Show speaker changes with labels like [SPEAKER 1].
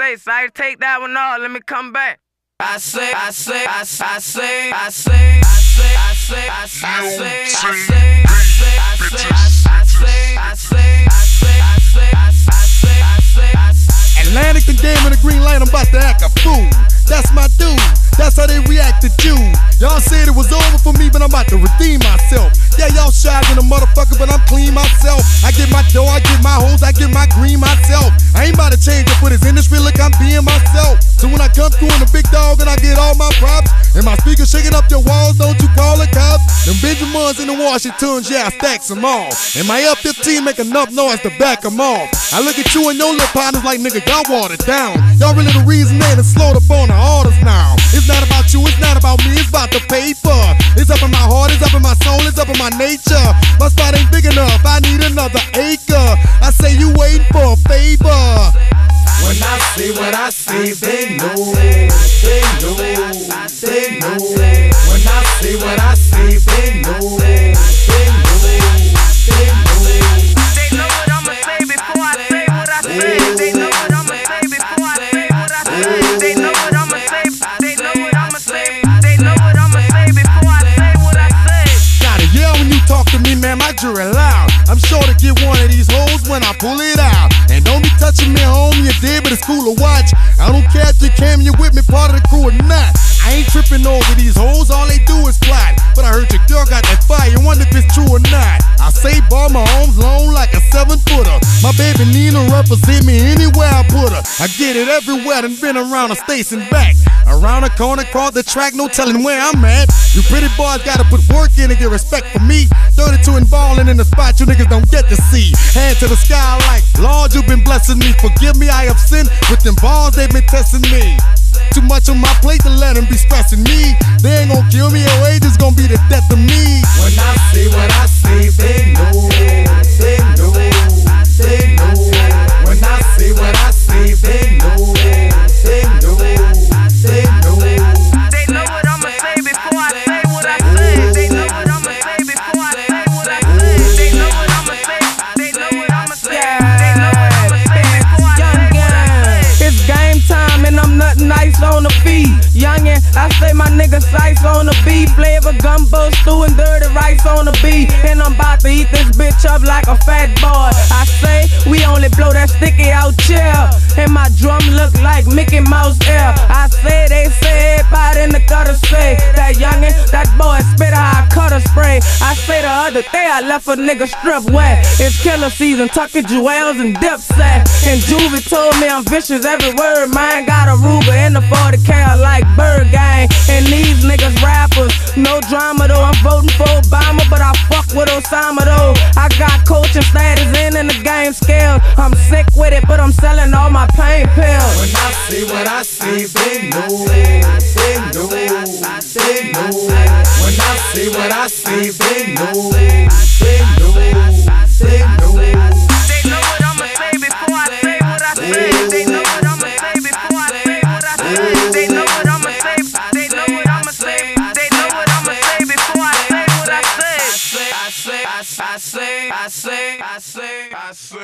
[SPEAKER 1] say, I take that one off. Let me come back.
[SPEAKER 2] I say, I say, I say, I say, I say, I say, I say, I say, I say, I say, I say, I say, I say, I say, I say, I say, I say, I say, I say.
[SPEAKER 3] Atlantic the game in the green light, I'm about to act a fool. That's my dude. That's how they react to you. Y'all said it was over for me, but I'm about to redeem myself. Yeah, y'all shy than a motherfucker, but I'm clean myself. I get my dough, I get my hoes, I get my green myself. Ain't about to change up for this industry, look, I'm being myself. So when I come through in the big dog and I get all my props, and my speakers shaking up your walls, don't you call the cops? Them Benjamins and the Washingtons, yeah, I stack them all. And my F-15 make enough noise to back them off. I look at you and your little partners like, nigga, y'all watered down. Y'all really the reason they done slowed up on the orders now. It's not about you, it's not about me, it's about the paper. It's up in my heart, it's up in my soul, it's up in my nature. My spot ain't big enough, I need another acre. I say you waiting for a favor.
[SPEAKER 2] When I see what I see, they know, they know, they know. When I see what I see, they know, they know, they know.
[SPEAKER 1] They know what I'ma say before I say what I say. They know what I'ma say before I say what I say. They know what I'ma say. They know what I'ma say. They know what I'ma say before I say what I say.
[SPEAKER 3] Gotta yell when you talk to me, man, my jury loud. I'm sure to get one of these hoes when I pull it out. Touching me, homie, you did, but it's cool to watch. I don't care if you came, you with me, part of the crew or not. I ain't tripping over these hoes, all they do is plot. But I heard your girl got that fire, wonder if it's true or not. I say ball my arms long like a seven footer. My baby Nina represent me anywhere I put her. I get it everywhere and been around the states and back. Around the corner, cross the track, no telling where I'm at. You pretty boys gotta put work in and get respect for me. 32 and ballin' in the spot you niggas don't get to see. Hand to the sky like, Lord, you've been blessing me. Forgive me, I have sinned. With them balls, they've been testing me. Too much on my plate to let them be stressing me. They ain't gonna kill me, your age is gonna be the death of me.
[SPEAKER 4] Nigga size on the beat. Flavor gumbo stew and dirty rice on the beat. And I'm about to eat this bitch up like a fat boy. I say we only blow that sticky out chill. And my drum look like Mickey Mouse ear. I say they say everybody in the gutter say that youngin', that boy spit how I cut a spray. I say the other day I left a nigga strip wet. It's killer season, tucking jewels and dipset. And Juvie told me I'm vicious every word. Mine got a Ruger and a 40 cal no drama though. I'm voting for Obama, but I fuck with Osama though. I got coaching status in in the game scale. I'm sick with it, but I'm selling all my pain pills.
[SPEAKER 2] When I see what I see, they know, they know, they know. When I see what I see, they know, I say, I say, I say, I say.